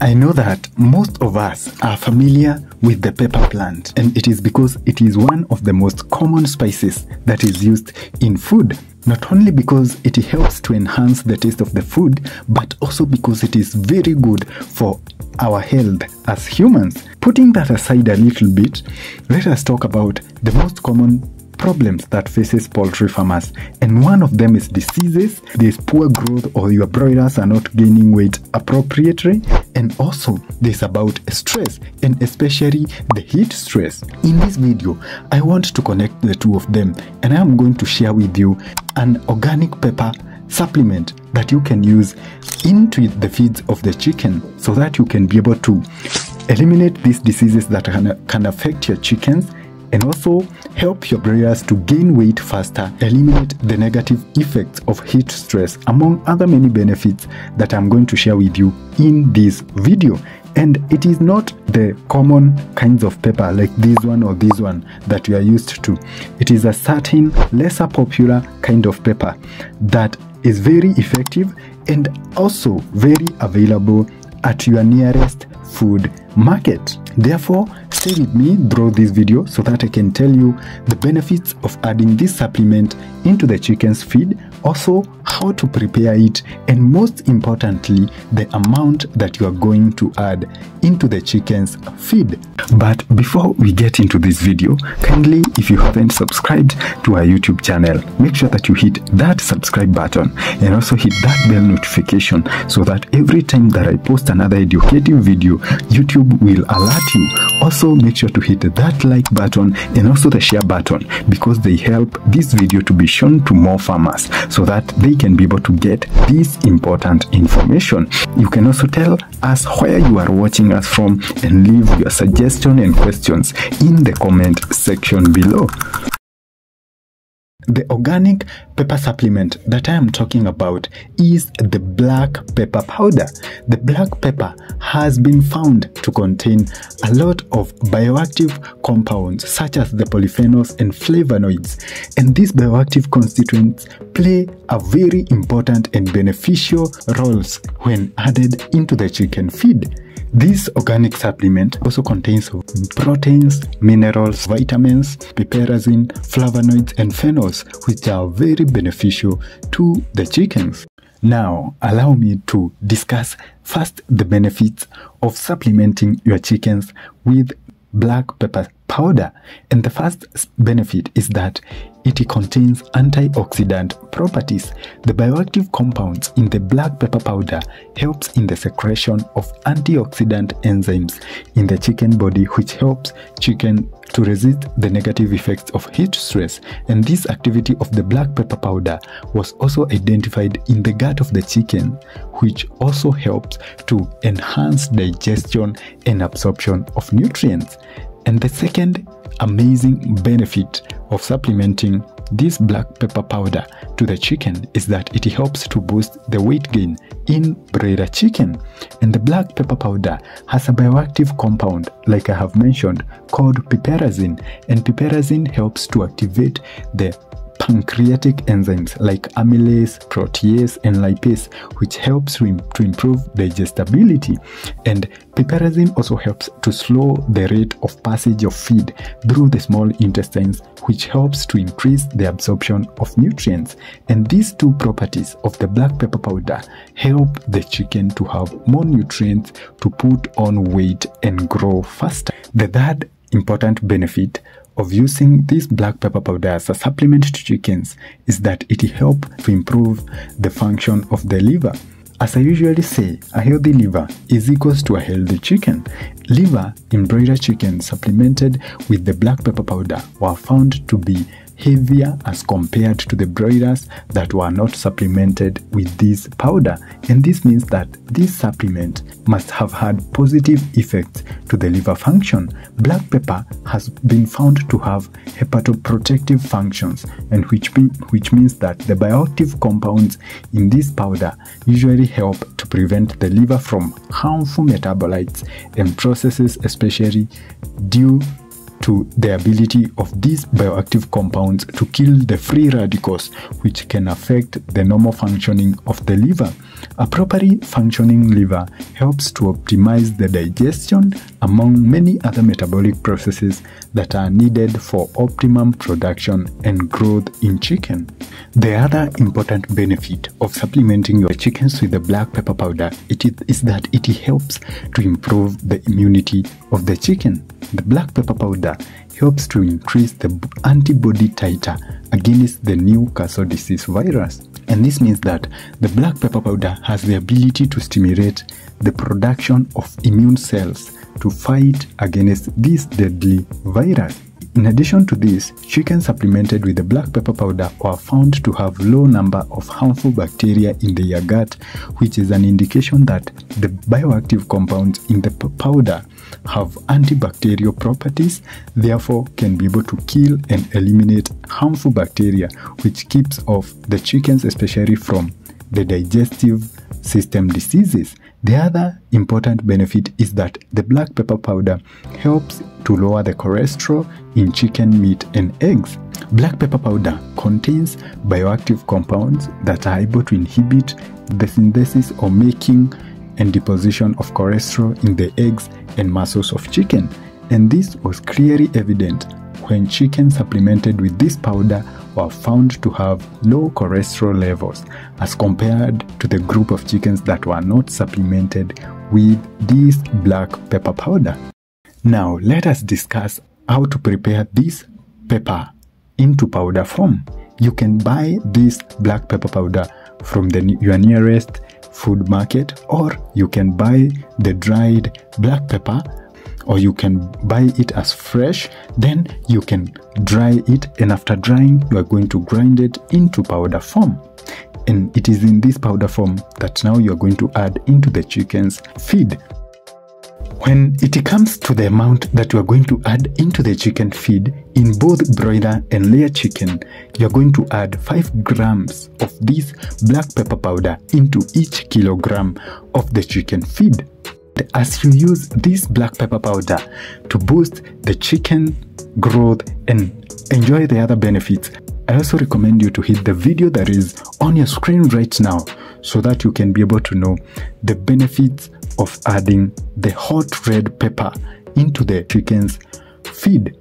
I know that most of us are familiar with the pepper plant, and it is because it is one of the most common spices that is used in food. Not only because it helps to enhance the taste of the food, but also because it is very good for our health as humans. Putting that aside a little bit, let us talk about the most common problems that faces poultry farmers and one of them is diseases there's poor growth or your broilers are not gaining weight appropriately and also there's about stress and especially the heat stress. In this video i want to connect the two of them and i am going to share with you an organic pepper supplement that you can use into the feeds of the chicken so that you can be able to eliminate these diseases that can, can affect your chickens and also help your broilers to gain weight faster, eliminate the negative effects of heat stress, among other many benefits that I'm going to share with you in this video. And it is not the common kinds of pepper like this one or this one that you are used to. It is a certain lesser popular kind of pepper that is very effective and also very available at your nearest food market. Therefore, stay with me through this video so that I can tell you the benefits of adding this supplement into the chicken's feed, also how to prepare it, and most importantly, the amount that you are going to add into the chicken's feed. But before we get into this video, kindly if you haven't subscribed to our YouTube channel, make sure that you hit that subscribe button and also hit that bell notification so that every time that I post another educative video, YouTube will alert you. Also make sure to hit that like button and also the share button because they help this video to be shown to more farmers so that they can be able to get this important information. You can also tell us where you are watching us from and leave your suggestion and questions in the comment section below. The organic pepper supplement that I am talking about is the black pepper powder. The black pepper has been found to contain a lot of bioactive compounds such as the polyphenols and flavonoids. And these bioactive constituents play a very important and beneficial roles when added into the chicken feed. This organic supplement also contains proteins, minerals, vitamins, piperazine, flavonoids, and phenols, which are very beneficial to the chickens. Now, allow me to discuss first the benefits of supplementing your chickens with black pepper powder. And the first benefit is that it contains antioxidant properties. The bioactive compounds in the black pepper powder helps in the secretion of antioxidant enzymes in the chicken body which helps chicken to resist the negative effects of heat stress and this activity of the black pepper powder was also identified in the gut of the chicken which also helps to enhance digestion and absorption of nutrients and the second amazing benefit of supplementing this black pepper powder to the chicken is that it helps to boost the weight gain in broiler chicken. And the black pepper powder has a bioactive compound, like I have mentioned, called piperazine. And piperazine helps to activate the pancreatic enzymes like amylase, protease, and lipase, which helps to, Im to improve digestibility. And piperazine also helps to slow the rate of passage of feed through the small intestines, which helps to increase the absorption of nutrients. And these two properties of the black pepper powder help the chicken to have more nutrients to put on weight and grow faster. The third important benefit of using this black pepper powder as a supplement to chickens is that it helps to improve the function of the liver. As I usually say, a healthy liver is equals to a healthy chicken. Liver in broiler chicken supplemented with the black pepper powder were found to be heavier as compared to the broilers that were not supplemented with this powder and this means that this supplement must have had positive effects to the liver function. Black pepper has been found to have hepatoprotective functions and which, be, which means that the bioactive compounds in this powder usually help to prevent the liver from harmful metabolites and processes especially due to the ability of these bioactive compounds to kill the free radicals which can affect the normal functioning of the liver. A properly functioning liver helps to optimize the digestion among many other metabolic processes that are needed for optimum production and growth in chicken. The other important benefit of supplementing your chickens with the black pepper powder it is, is that it helps to improve the immunity of the chicken. The black pepper powder helps to increase the antibody titer against the Newcastle disease virus. And this means that the black pepper powder has the ability to stimulate the production of immune cells to fight against this deadly virus. In addition to this, chicken supplemented with the black pepper powder were found to have low number of harmful bacteria in their gut, which is an indication that the bioactive compounds in the powder have antibacterial properties, therefore can be able to kill and eliminate harmful bacteria, which keeps off the chickens especially from the digestive system diseases. The other important benefit is that the black pepper powder helps to lower the cholesterol in chicken meat and eggs. Black pepper powder contains bioactive compounds that are able to inhibit the synthesis or making and deposition of cholesterol in the eggs and muscles of chicken. And this was clearly evident when chicken supplemented with this powder were found to have low cholesterol levels as compared to the group of chickens that were not supplemented with this black pepper powder. Now, let us discuss how to prepare this pepper into powder form. You can buy this black pepper powder from the, your nearest food market or you can buy the dried black pepper or you can buy it as fresh then you can dry it and after drying you are going to grind it into powder form. And it is in this powder form that now you are going to add into the chicken's feed. When it comes to the amount that you are going to add into the chicken feed in both broiler and layer chicken, you are going to add 5 grams of this black pepper powder into each kilogram of the chicken feed as you use this black pepper powder to boost the chicken growth and enjoy the other benefits, I also recommend you to hit the video that is on your screen right now so that you can be able to know the benefits of adding the hot red pepper into the chicken's feed